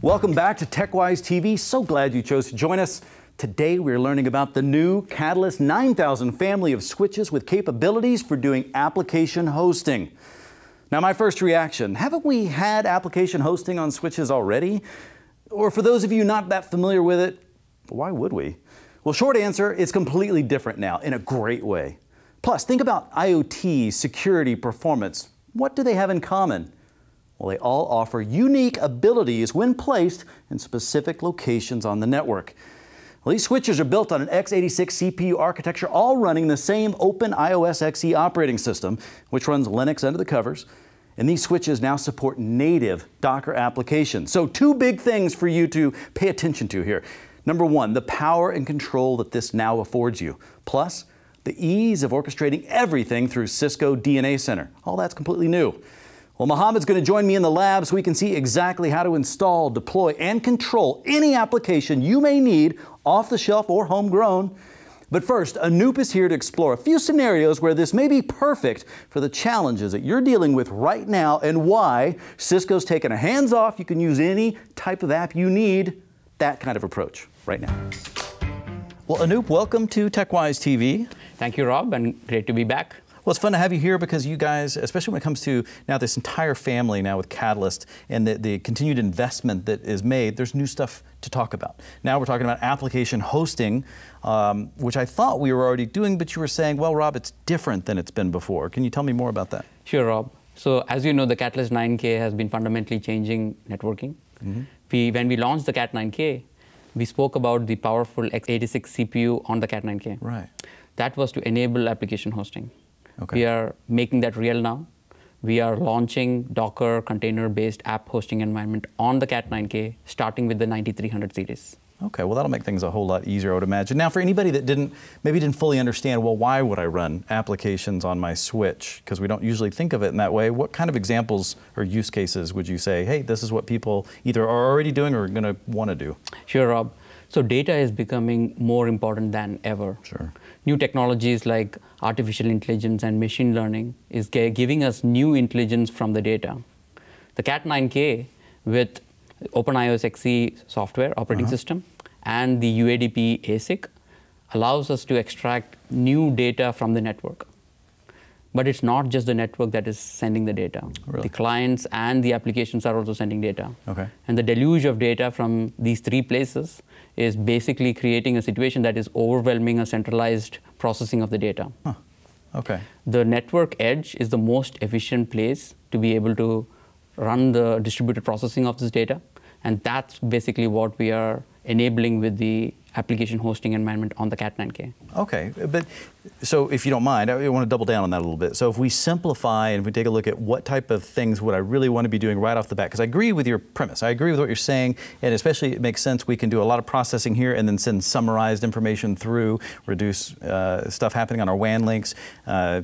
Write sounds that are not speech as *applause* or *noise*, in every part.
Welcome back to TechWise TV. So glad you chose to join us. Today we're learning about the new Catalyst 9000 family of switches with capabilities for doing application hosting. Now my first reaction, haven't we had application hosting on switches already? Or for those of you not that familiar with it, why would we? Well, short answer, it's completely different now in a great way. Plus, think about IoT, security, performance. What do they have in common? Well, they all offer unique abilities when placed in specific locations on the network. Well, these switches are built on an x86 CPU architecture, all running the same Open IOS XE operating system, which runs Linux under the covers. And these switches now support native Docker applications. So, two big things for you to pay attention to here. Number one, the power and control that this now affords you. Plus, the ease of orchestrating everything through Cisco DNA Center. All that's completely new. Well, Mohammed's going to join me in the lab so we can see exactly how to install, deploy, and control any application you may need off the shelf or homegrown. But first, Anoop is here to explore a few scenarios where this may be perfect for the challenges that you're dealing with right now and why Cisco's taken a hands off, you can use any type of app you need, that kind of approach right now. Well, Anoop, welcome to TechWise TV. Thank you, Rob, and great to be back. Well, it's fun to have you here because you guys, especially when it comes to now this entire family now with Catalyst and the, the continued investment that is made, there's new stuff to talk about. Now we're talking about application hosting, um, which I thought we were already doing, but you were saying, well, Rob, it's different than it's been before. Can you tell me more about that? Sure, Rob. So as you know, the Catalyst 9K has been fundamentally changing networking. Mm -hmm. we, when we launched the Cat 9K, we spoke about the powerful x86 CPU on the Cat 9K. Right. That was to enable application hosting. Okay. We are making that real now. We are launching Docker container-based app hosting environment on the Cat 9K, starting with the 9300 series. Okay, well that'll make things a whole lot easier, I would imagine. Now, for anybody that didn't, maybe didn't fully understand, well, why would I run applications on my switch? Because we don't usually think of it in that way. What kind of examples or use cases would you say, hey, this is what people either are already doing or are going to want to do? Sure, Rob. So data is becoming more important than ever. Sure new technologies like artificial intelligence and machine learning is giving us new intelligence from the data. The Cat9K with OpenIOS XE software operating uh -huh. system and the UADP ASIC allows us to extract new data from the network. But it's not just the network that is sending the data. Really? The clients and the applications are also sending data. Okay. And the deluge of data from these three places is basically creating a situation that is overwhelming a centralized processing of the data. Huh. Okay. The network edge is the most efficient place to be able to run the distributed processing of this data. And that's basically what we are enabling with the application hosting environment on the Cat9K. Okay, but so if you don't mind, I want to double down on that a little bit. So if we simplify and we take a look at what type of things would I really want to be doing right off the bat, because I agree with your premise, I agree with what you're saying, and especially it makes sense we can do a lot of processing here and then send summarized information through, reduce uh, stuff happening on our WAN links, uh, uh,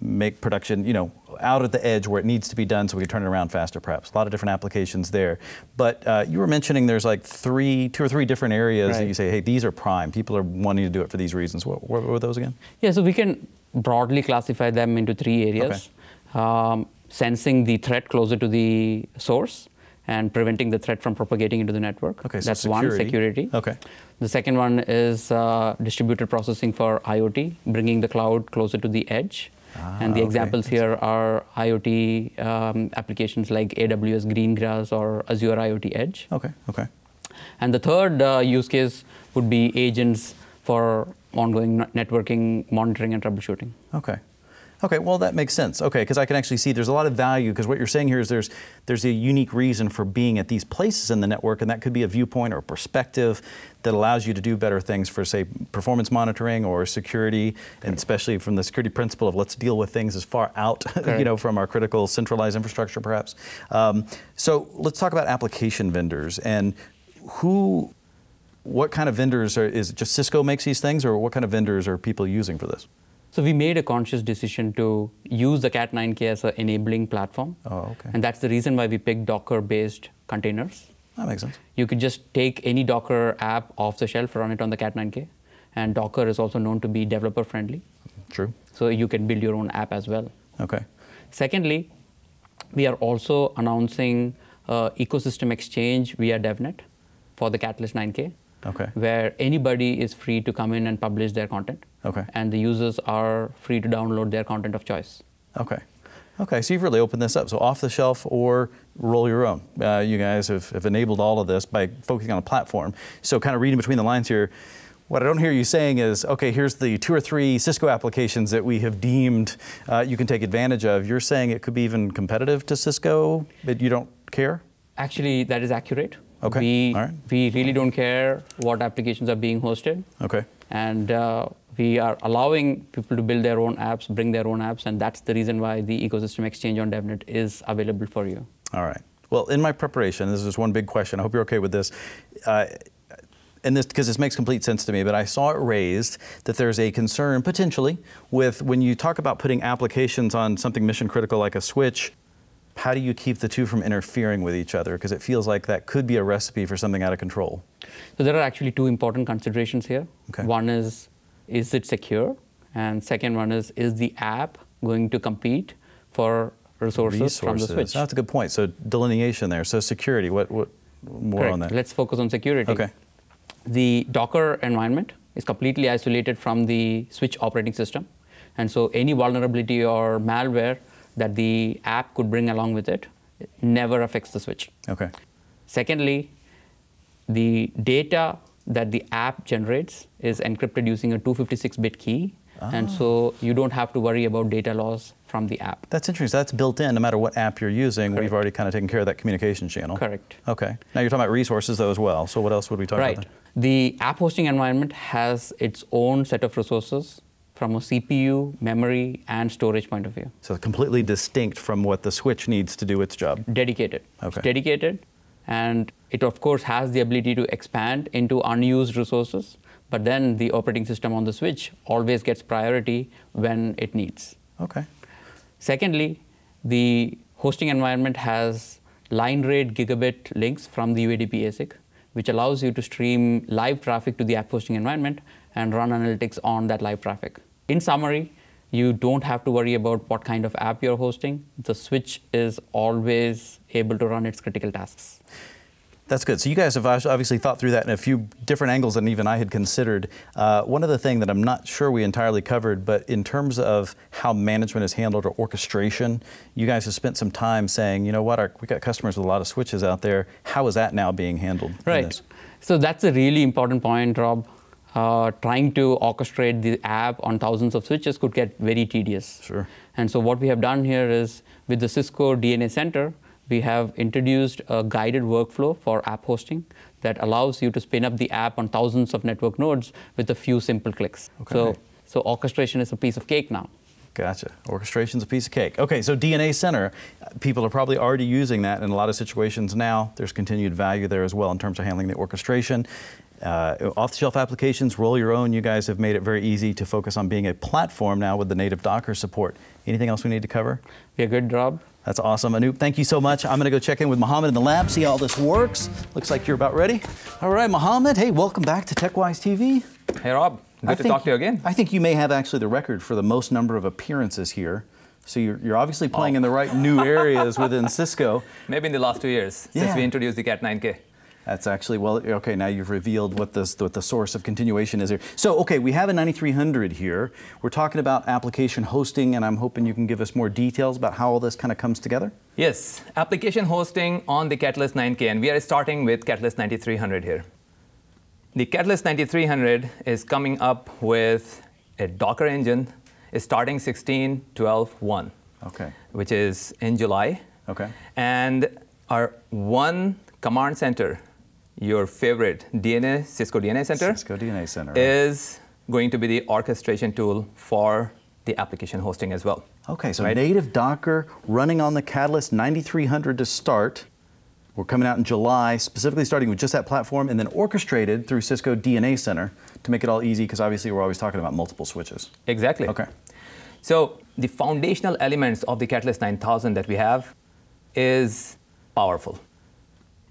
make production, you know, out at the edge where it needs to be done so we can turn it around faster perhaps. A lot of different applications there. But uh, you were mentioning there's like three, two or three different areas right. that you say, hey, these are prime. People are wanting to do it for these reasons. What, what were those again? Yeah, so we can broadly classify them into three areas. Okay. Um, sensing the threat closer to the source and preventing the threat from propagating into the network. Okay, so That's security. one, security. Okay. The second one is uh, distributed processing for IoT, bringing the cloud closer to the edge. Ah, and the examples here are IoT um, applications like AWS Greengrass or Azure IoT Edge. Okay, okay. And the third uh, use case would be agents for ongoing networking, monitoring, and troubleshooting. Okay. Okay, well that makes sense. Okay, because I can actually see there's a lot of value because what you're saying here is there's there's a unique reason for being at these places in the network, and that could be a viewpoint or a perspective that allows you to do better things for say performance monitoring or security, and especially from the security principle of let's deal with things as far out, *laughs* you know, from our critical centralized infrastructure perhaps. Um, so let's talk about application vendors and who what kind of vendors are, is it just Cisco makes these things or what kind of vendors are people using for this? So we made a conscious decision to use the Cat9K as an enabling platform. Oh, okay. And that's the reason why we picked Docker-based containers. That makes sense. You could just take any Docker app off the shelf, run it on the Cat9K. And Docker is also known to be developer friendly. True. So you can build your own app as well. Okay. Secondly, we are also announcing uh, ecosystem exchange via DevNet for the Catalyst 9K. Okay. Where anybody is free to come in and publish their content. Okay. And the users are free to download their content of choice. Okay. Okay, so you've really opened this up. So off the shelf or roll your own. Uh, you guys have, have enabled all of this by focusing on a platform. So kind of reading between the lines here, what I don't hear you saying is, okay, here's the two or three Cisco applications that we have deemed uh, you can take advantage of. You're saying it could be even competitive to Cisco, but you don't care? Actually, that is accurate. Okay. We, right. we really don't care what applications are being hosted. Okay. And uh, we are allowing people to build their own apps, bring their own apps, and that's the reason why the ecosystem exchange on DevNet is available for you. All right. Well, in my preparation, this is one big question. I hope you're okay with this. Uh, and this because this makes complete sense to me, but I saw it raised that there's a concern potentially with when you talk about putting applications on something mission critical like a switch, how do you keep the two from interfering with each other? Because it feels like that could be a recipe for something out of control. So there are actually two important considerations here. Okay. One is, is it secure? And second one is, is the app going to compete for resources, Resources. from the switch? That's a good point. So delineation there. So security. What what more Correct. on that? Let's focus on security. Okay. The Docker environment is completely isolated from the switch operating system. And so any vulnerability or malware that the app could bring along with it never affects the switch. Okay. Secondly, the data that the app generates is encrypted using a 256-bit key, and ah. so you don't have to worry about data loss from the app. That's interesting. So that's built in no matter what app you're using. We've already kind of taken care of that communication channel. Correct. Okay. Now you're talking about resources though as well. So what else would we talk Right. about? The app hosting environment has its own set of resources from a CPU, memory, and storage point of view. So completely distinct from what the switch needs to do its job. Dedicated. Okay. It's dedicated, and it of course has the ability to expand into unused resources. But then the operating system on the switch always gets priority when it needs. Okay. Secondly, the hosting environment has line rate gigabit links from the UADP ASIC, which allows you to stream live traffic to the app hosting environment and run analytics on that live traffic. In summary, you don't have to worry about what kind of app you're hosting. The switch is always able to run its critical tasks. That's good. So you guys have obviously thought through that in a few different angles than even I had considered. Uh, one other thing that I'm not sure we entirely covered, but in terms of how management is handled or orchestration, you guys have spent some time saying, you know what, our, we got customers with a lot of switches out there. How is that now being handled? Right. So that's a really important point, Rob. Uh, trying to orchestrate the app on thousands of switches could get very tedious. Sure. And so what we have done here is with the Cisco DNA Center, we have introduced a guided workflow for app hosting that allows you to spin up the app on thousands of network nodes with a few simple clicks. Okay. So, so orchestration is a piece of cake now. Gotcha. Orchestration's a piece of cake. Okay, so DNA Center, people are probably already using that in a lot of situations now. There's continued value there as well in terms of handling the orchestration. Uh, off-the-shelf applications, roll your own. You guys have made it very easy to focus on being a platform now with the native Docker support. Anything else we need to cover? Yeah, good, job. That's awesome. Anoop, thank you so much. I'm going to go check in with Mohammed in the lab, see how all this works. Looks like you're about ready. All right, Mohammed, hey, welcome back to TechWise TV. Hey Rob, good I to talk to you again. I think you may have actually the record for the most number of appearances here. So you're, you're obviously playing in the right new areas within Cisco. *laughs* Maybe in the last two years Yeah. since we introduced the Cat 9K. That's actually, well, okay, now you've revealed what, this, what the source of continuation is here. So, okay, we have a 9300 here. We're talking about application hosting, and I'm hoping you can give us more details about how all this kind of comes together. Yes, application hosting on the Catalyst 9K, and we are starting with Catalyst 9300 here. The Catalyst 9300 is coming up with a Docker engine, is starting 16, 12, 1, Okay, which is in July. okay. And our one command center, your favorite DNA, Cisco DNA Center, Cisco DNA Center. right? is going to be the orchestration tool for the application hosting as well. Okay, so right? native Docker running on the Catalyst 9300 to start. We're coming out in July, specifically starting with just that platform, and then orchestrated through Cisco DNA Center to make it all easy, because obviously we're always talking about multiple switches. Exactly. Okay. So the foundational elements of the Catalyst 9000 that we have is powerful.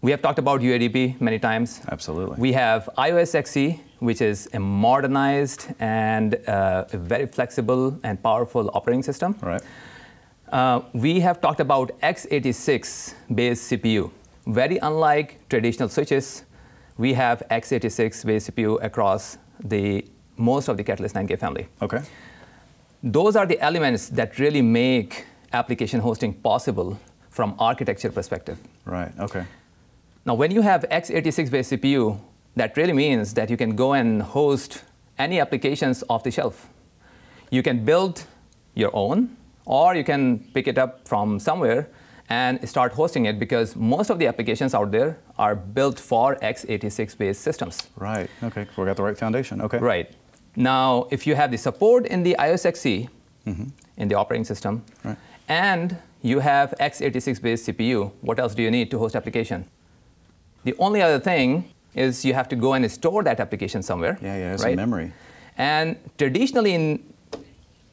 We have talked about UADP many times. Absolutely. We have IOS XE, which is a modernized and uh, a very flexible and powerful operating system. Right. Uh, we have talked about x86 based CPU. very unlike traditional switches, we have x86 based CPU across the most of the Catalyst 9K family. Okay. Those are the elements that really make application hosting possible from architecture perspective. Right. Okay. Now, when you have x86 based CPU, that really means that you can go and host any applications off the shelf. You can build your own, or you can pick it up from somewhere and start hosting it because most of the applications out there are built for x86 based systems. Right. Okay. We got the right foundation. Okay. Right. Now, if you have the support in the IOS XE mm-hmm. in the operating system, right. and you have x86 based CPU, what else do you need to host application? The only other thing is you have to go and store that application somewhere. Yeah, yeah, it's right? memory. And traditionally in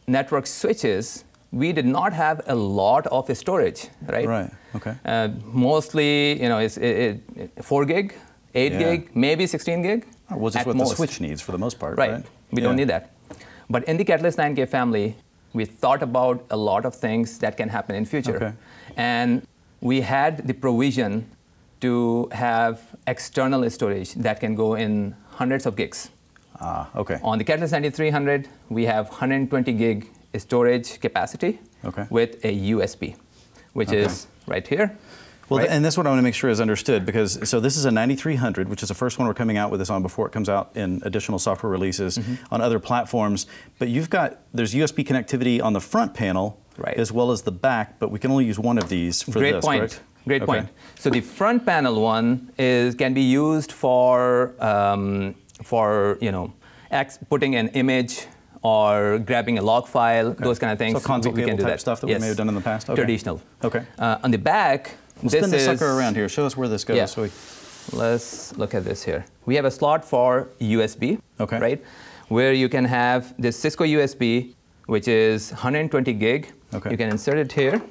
network switches, we did not have a lot of storage, right? Right. Okay. Uh, mostly, you know, it's it, it, four gig, eight yeah. gig, maybe 16 gig. Oh, well, just what most. the switch needs for the most part, right? right? We yeah. don't need that. But in the Catalyst 9K family, we thought about a lot of things that can happen in future, okay. and we had the provision to have external storage that can go in hundreds of gigs. Ah, okay. On the Catalyst 9300, we have 120 gig storage capacity okay. with a USB, which okay. is right here. Well, right? and that's what I want to make sure is understood because so this is a 9300, which is the first one we're coming out with this on before it comes out in additional software releases mm-hmm. on other platforms. But you've got there's USB connectivity on the front panel right. as well as the back, but we can only use one of these for Great this. Point. Correct? Great okay. point. So the front panel one is can be used for um, for you know ex- putting an image or grabbing a log file, okay. those kind of things. So we, we can do that. stuff that yes. we may have done in the past. Okay. Traditional. Okay. Uh, on the back, we'll this spin the sucker around here. Show us where this goes. Yeah. So we... Let's look at this here. We have a slot for USB. Okay. Right, where you can have this Cisco USB, which is 120 gig. Okay. You can insert it here,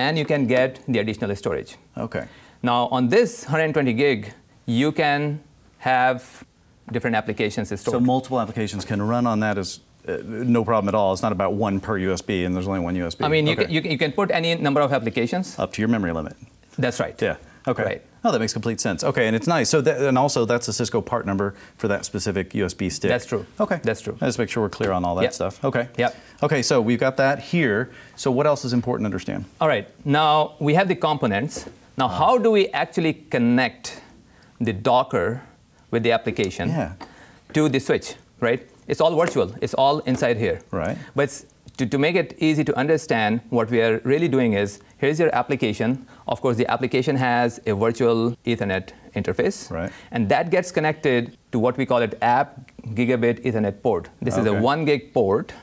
and you can get the additional storage. Okay. Now on this 120 gig, you can have different applications stored. So multiple applications can run on that as uh, no problem at all. It's not about one per USB, and there's only one USB. I mean, okay. you, can, you, can, put any number of applications. Up to your memory limit. That's right. Yeah. Okay. Right. Oh, that makes complete sense. Okay, and it's nice. So, that, and also that's a Cisco part number for that specific USB stick. That's true. Okay. That's true. Let's make sure we're clear on all that yep. stuff. Okay. Yep. Okay, so we've got that here. So, what else is important to understand? All right. Now we have the components. Now, uh, how do we actually connect the Docker with the application yeah. to the switch? Right. It's all virtual. It's all inside here. Right. But to, to make it easy to understand, what we are really doing is here's your application. Of course, the application has a virtual Ethernet interface. Right. And that gets connected to what we call it app gigabit Ethernet port. This okay. is a one gig port,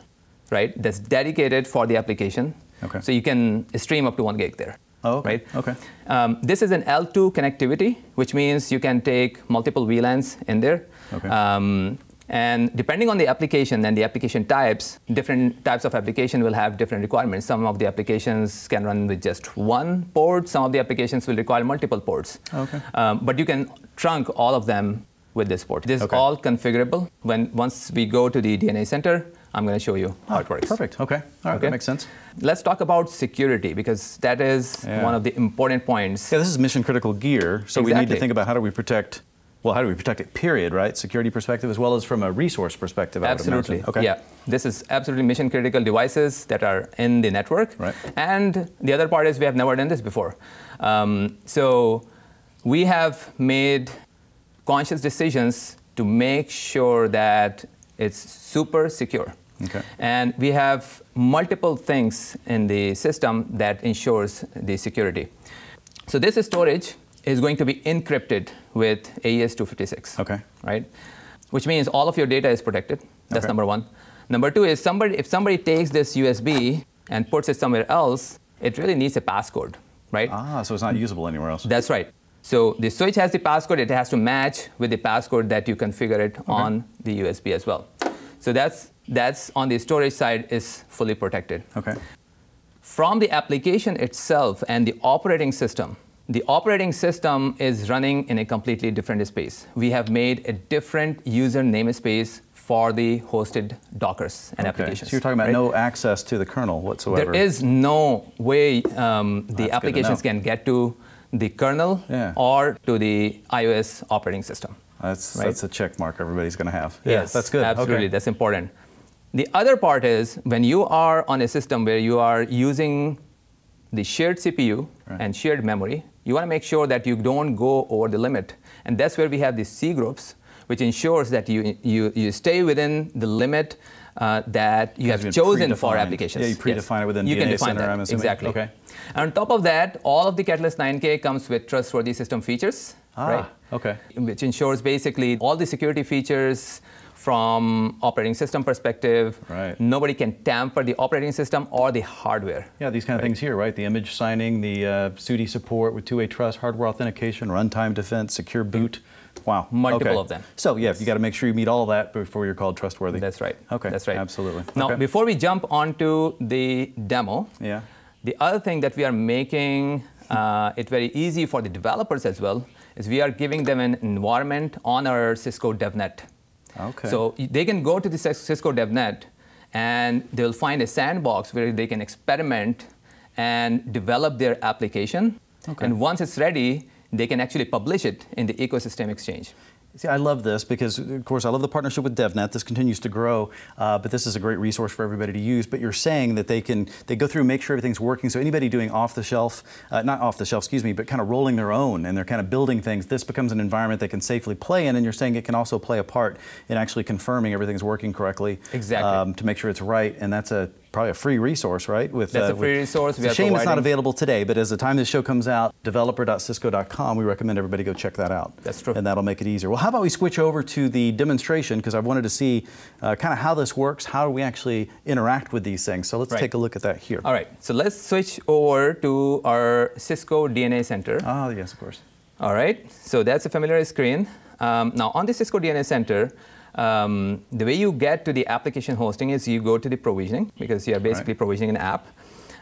right, that's dedicated for the application. Okay. So you can stream up to one gig there. Oh, okay. Right? Okay. Um, this is an L2 connectivity, which means you can take multiple VLANs in there. Okay. Um, and depending on the application and the application types, different types of application will have different requirements. Some of the applications can run with just one port. Some of the applications will require multiple ports. Okay. Um, but you can trunk all of them with this port. This okay. is all configurable. When once we go to the DNA center, I'm going to show you how oh, it works. Perfect. Okay. All right. Okay. That makes sense. Let's talk about security because that is yeah. one of the important points. Yeah, this is mission critical gear, so exactly. we need to think about how do we protect well, how do we protect it, period, right? Security perspective as well as from a resource perspective. absolutely. Okay. Yeah. This is absolutely mission critical devices that are in the network. Right. And the other part is we have never done this before. Um, so we have made conscious decisions to make sure that it's super secure. Okay. And we have multiple things in the system that ensures the security. So this storage is going to be encrypted with AES 256. Okay. Right? Which means all of your data is protected. That's okay. number one. Number two is somebody if somebody takes this USB and puts it somewhere else, it really needs a passcode, right? Ah, so it's not usable anywhere else. That's right. So the switch has the passcode, it has to match with the passcode that you configure it okay. on the USB as well. So that's that's on the storage side is fully protected. Okay. From the application itself and the operating system, the operating system is running in a completely different space. We have made a different user namespace for the hosted Dockers and okay. applications. So you're talking about right? no access to the kernel whatsoever. There is no way um, the That's applications can get to the kernel Yeah. or to the IOS operating system. That's Right. that's a check mark everybody's going to have. Yes, that's good. Absolutely, Okay. that's important. The other part is when you are on a system where you are using the shared CPU Right. and shared memory, you want to make sure that you don't go over the limit. And that's where we have these C groups, which ensures that you, you, you stay within the limit uh, that you have chosen for applications. Yeah, you predefine it within you can DNA define Center, that. I'm assuming. Exactly. Okay. And on top of that, all of the Catalyst 9K comes with trustworthy system features. Ah, right? okay. which ensures basically all the security features from operating system perspective. Right. Nobody can tamper the operating system or the hardware. Yeah, these kind of things here, right? The image signing, the uh, SUDI support with two-way trust, hardware authentication, runtime defense, secure boot. Wow. Multiple okay. of them. So yeah, you got to make sure you meet all that before you're called trustworthy. That's right. Okay. That's right. Absolutely. Now, Okay. before we jump onto the demo, Yeah. the other thing that we are making uh, it very easy for the developers as well is we are giving them an environment on our Cisco DevNet. Okay. So they can go to the Cisco DevNet and they'll find a sandbox where they can experiment and develop their application. Okay. And once it's ready, they can actually publish it in the ecosystem exchange. See, I love this because, of course, I love the partnership with DevNet. This continues to grow, uh, but this is a great resource for everybody to use. But you're saying that they can they go through and make sure everything's working. So anybody doing off the shelf, uh, not off the shelf, excuse me, but kind of rolling their own and they're kind of building things. This becomes an environment they can safely play in, and you're saying it can also play a part in actually confirming everything's working correctly. Exactly. Um, to make sure it's right, and that's a probably a free resource, right? With That's a with- free resource. It's a shame it's not available today, but as the time this show comes out, developer.cisco.com, we recommend everybody go check that out. That's true. And that'll make it easier. Well, how about we switch over to the demonstration because I wanted to see uh, kind of how this works, how do we actually interact with these things. So let's Right. take a look at that here. All right, so let's switch over to our Cisco DNA Center. Ah, yes, of course. All right, so that's a familiar screen. Um, now on the Cisco DNA Center, um, the way you get to the application hosting is you go to the provisioning because you are basically Right. provisioning an app.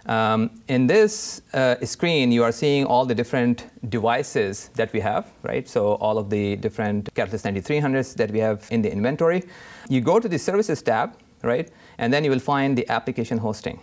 Um, in this uh, screen, you are seeing all the different devices that we have, right? So all of the different Catalyst 9300s that we have in the inventory. You go to the services tab, right? And then you will find the application hosting.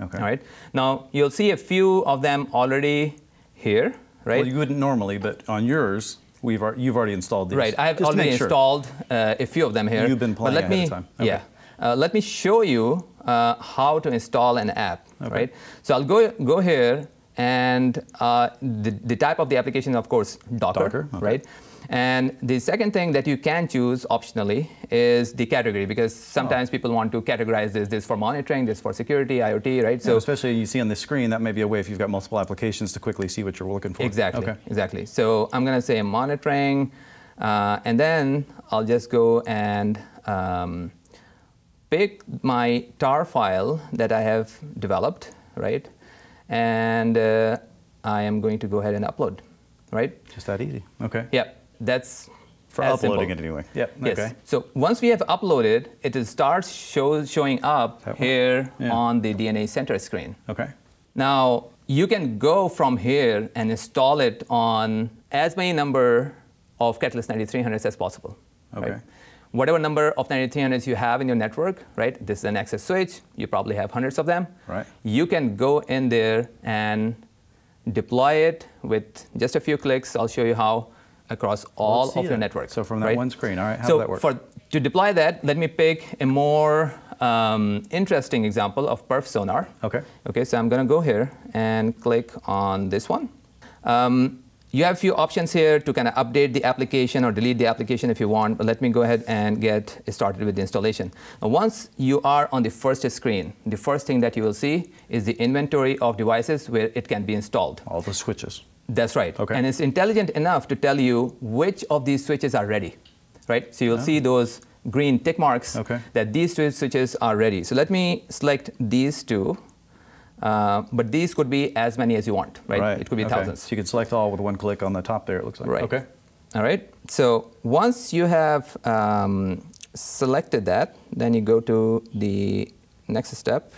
Okay. All right. Now you'll see a few of them already here, right? Well, you wouldn't normally, but on yours, we've al- you've already installed these. Right, I have Just already sure. installed uh, a few of them here. You've been but playing let ahead me, of time. Okay. Yeah, uh, let me show you uh, how to install an app. Okay. Right. So I'll go go here, and uh, the, the type of the application, of course, Docker. Docker, okay. Right. And the second thing that you can choose optionally is the category because Oh. sometimes people want to categorize this this for monitoring, this for security, IoT, right? So especially you see on the screen, that may be a way if you've got multiple applications to quickly see what you're looking for. Exactly. Okay. Exactly. So I'm going to say monitoring, uh, and then I'll just go and um, pick my tar file that I have developed, right? And uh, I am going to go ahead and upload, right? Just that easy. Okay. Yep. That's For uploading simple. it anyway. Yep. Yes. Okay. So once we have uploaded, it starts show, showing up That here Yeah. on the DNA Center screen. Okay. Now, you can go from here and install it on as many number of Catalyst 9300s as possible. Okay. Right? Whatever number of 9300s you have in your network, right? This is an access switch. You probably have hundreds of them. Right. You can go in there and deploy it with just a few clicks. I'll show you how across all of your that. network. So from that right? one screen, all right, how so that work? for to deploy that, let me pick a more um, interesting example of perf sonar. Okay. Okay, so I'm going to go here and click on this one. Um, you have a few options here to kind of update the application or delete the application if you want, but let me go ahead and get started with the installation. Now, once you are on the first screen, the first thing that you will see is the inventory of devices where it can be installed. All the switches. That's right. Okay. And it's intelligent enough to tell you which of these switches are ready, right? So you'll see those green tick marks Okay. that these two switches are ready. So let me select these two, uh, but these could be as many as you want, right? It could be okay. thousands. So you can select all with one click on the top there, it looks like. Right. Okay. All right. So once you have um, selected that, then you go to the next step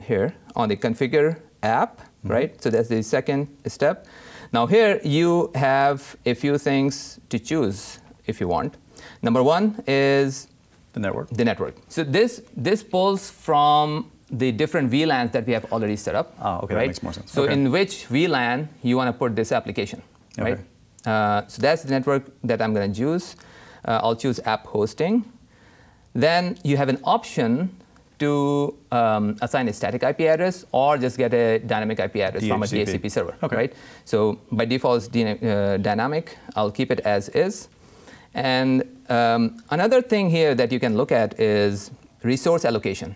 here on the configure app, right? So that's the second step. Now here you have a few things to choose if you want. Number one is The network. the network. So this this pulls from the different VLANs that we have already set up. Oh, okay, that makes more sense. So Okay. in which VLAN you want to put this application, right? Uh, so that's the network that I'm going to choose. Uh, I'll choose app hosting. Then you have an option to um, assign a static IP address or just get a dynamic IP address from a DHCP. DHCP server, Okay. right? So by default, it's dyna- uh, dynamic. I'll keep it as is. And um, another thing here that you can look at is resource allocation.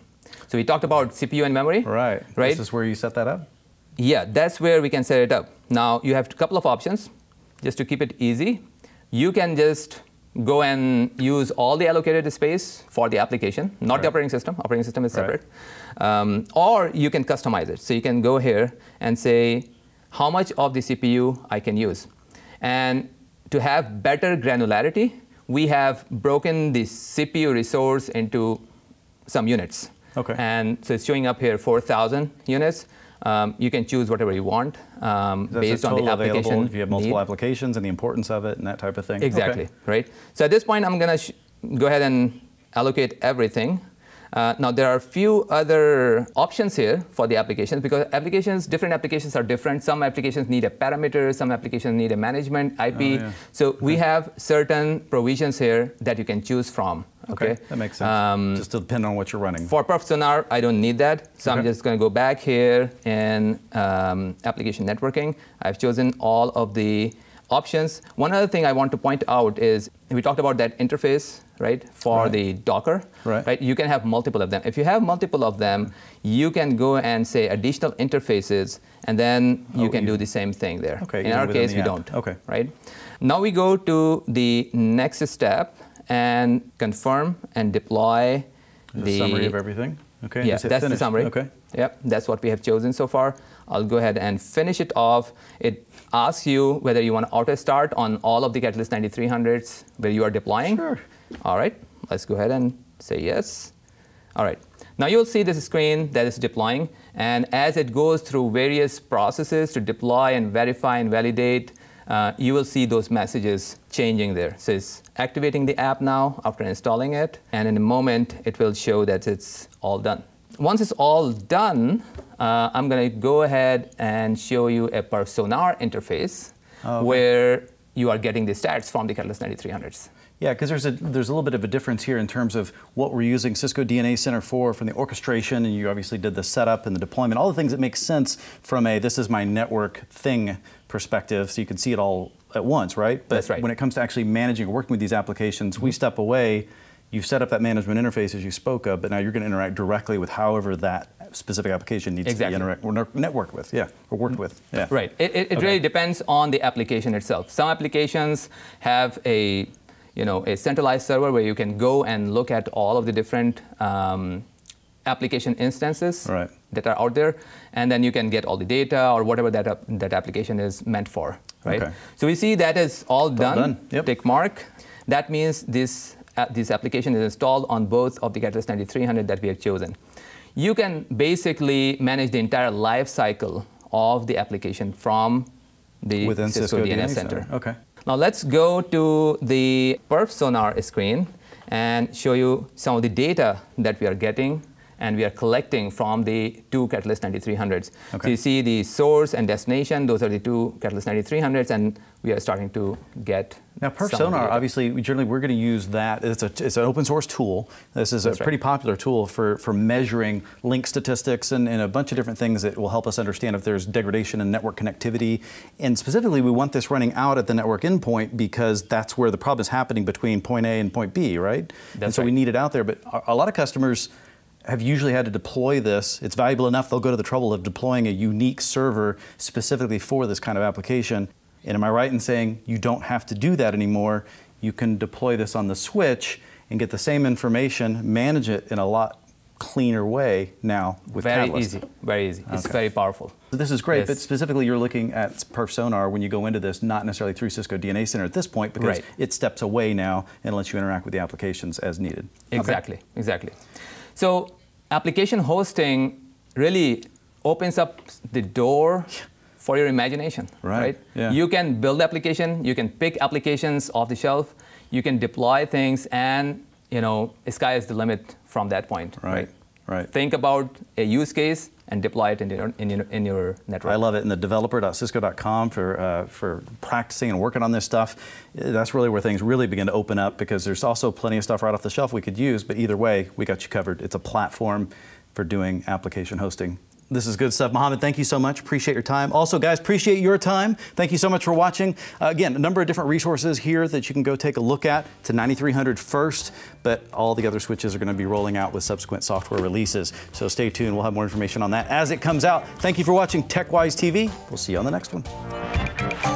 So we talked about CPU and memory. Right. Right. This is where you set that up? Yeah, that's where we can set it up. Now you have a couple of options. Just to keep it easy, you can just go and use all the allocated space for the application, not Right. the operating system. Operating system is Right. separate. Um, or you can customize it. So you can go here and say how much of the CPU I can use. And to have better granularity, we have broken the CPU resource into some units. Okay. And so it's showing up here 4,000 units. Um, you can choose whatever you want um, based on the application. available if you have multiple need. applications and the importance of it and that type of thing. Exactly, Okay. right? So at this point, I'm going to go ahead and allocate everything. Uh, now, there are a few other options here for the applications because applications, different applications are different. Some applications need a parameter, some applications need a management IP. Oh, yeah. So we have certain provisions here that you can choose from. Okay, Okay, that makes sense. Um, Just depend on what you're running. for Perf Sonar, I don't need that. So I'm just going to go back here in um, application networking. I've chosen all of the options. One other thing I want to point out is we talked about that interface, right, for Right. the Docker. Right. right. You can have multiple of them. If you have multiple of them, you can go and say additional interfaces, and then you Oh, can do the same thing there. Okay, In our case, we app. don't. Okay. Right. Now we go to the next step and confirm and deploy The summary of everything. Okay. yeah, that's the summary. Okay. Yep, that's what we have chosen so far. I'll go ahead and finish it off. It asks you whether you want to auto start on all of the Catalyst 9300s where you are deploying. Sure. All right, let's go ahead and say yes. All right. Now you'll see this screen that is deploying, and as it goes through various processes to deploy and verify and validate, uh, you will see those messages changing there. So it's activating the app now after installing it, and in a moment it will show that it's all done. Once it's all done, uh, I'm going to go ahead and show you a Perf Sonar interface Oh, okay. where you are getting the stats from the Catalyst 9300s. Yeah, because there's a there's a little bit of a difference here in terms of what we're using Cisco DNA Center for from the orchestration, and you obviously did the setup and the deployment, all the things that make sense from a this is my network thing perspective, so you can see it all at once, right? But That's right. when it comes to actually managing or working with these applications, we step away. You've set up that management interface as you spoke of, but now you're going to interact directly with however that specific application needs Exactly. to be interact or ner- networked with, yeah, or worked with. Yeah. Right. It, it, it Okay. really depends on the application itself. Some applications have a, you know, a centralized server where you can go and look at all of the different um, application instances Right. that are out there, and then you can get all the data or whatever that ap- that application is meant for. Right. Okay. So we see that is all done. done. Yep. Tick mark. That means this uh, this application is installed on both of the Catalyst 9300 that we have chosen. You can basically manage the entire life cycle of the application from the Within Cisco, Cisco DNS DNA Center. Center. Okay. Now let's go to the Perf Sonar screen and show you some of the data that we are getting and we are collecting from the two Catalyst 9300s. So you see the source and destination, those are the two Catalyst 9300s, and we are starting to get Now, Perf Sonar, obviously, generally we're going to use that. It's, a, it's an open source tool. This is That's a right. pretty popular tool for, for measuring link statistics and, and a bunch of different things that will help us understand if there's degradation in network connectivity. And specifically, we want this running out at the network endpoint because that's where the problem is happening between point A and point B, right? and That's so we need it out there. But a lot of customers have usually had to deploy this. It's valuable enough they'll go to the trouble of deploying a unique server specifically for this kind of application. And am I right in saying you don't have to do that anymore? You can deploy this on the switch and get the same information, manage it in a lot cleaner way now with very Catalyst. easy, very easy. It's very powerful. So this is great, Yes. but specifically you're looking at Perf Sonar when you go into this, not necessarily through Cisco DNA Center at this point, because Right. it steps away now and lets you interact with the applications as needed. Okay. Exactly, exactly. So application hosting really opens up the door for your imagination, Right, right? yeah. You can build application, you can pick applications off the shelf, you can deploy things, and you know, sky is the limit from that point, Right. Right. Think about a use case and deploy it in your, in your, in your network. I love it. And the developer.cisco.com for, uh, for practicing and working on this stuff, that's really where things really begin to open up because there's also plenty of stuff right off the shelf we could use, but either way, we got you covered. It's a platform for doing application hosting. This is good stuff. Mohammed, thank you so much. Appreciate your time. Also, guys, appreciate your time. Thank you so much for watching. Uh, again, a number of different resources here that you can go take a look at to 9300 first, but all the other switches are going to be rolling out with subsequent software releases. So stay tuned. We'll have more information on that as it comes out. Thank you for watching TechWise TV. We'll see you on the next one.